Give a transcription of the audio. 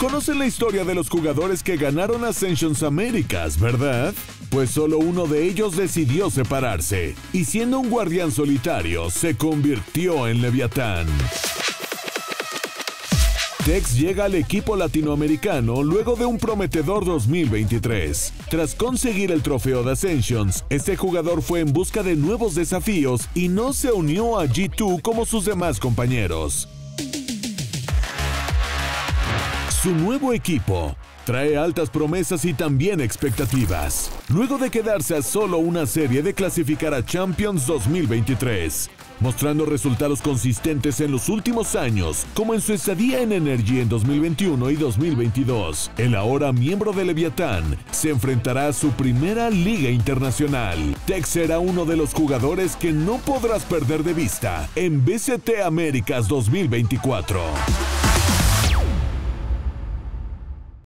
Conocen la historia de los jugadores que ganaron Ascensions Américas, ¿verdad? Pues solo uno de ellos decidió separarse, y siendo un guardián solitario, se convirtió en Leviatán. Tex llega al equipo latinoamericano luego de un prometedor 2023. Tras conseguir el trofeo de Ascensions, este jugador fue en busca de nuevos desafíos y no se unió a G2 como sus demás compañeros. Su nuevo equipo trae altas promesas y también expectativas. Luego de quedarse a solo una serie de clasificar a Champions 2023, mostrando resultados consistentes en los últimos años, como en su estadía en Energy en 2021 y 2022. El ahora miembro de Leviatán se enfrentará a su primera liga internacional. Tex será uno de los jugadores que no podrás perder de vista en BCT Américas 2024.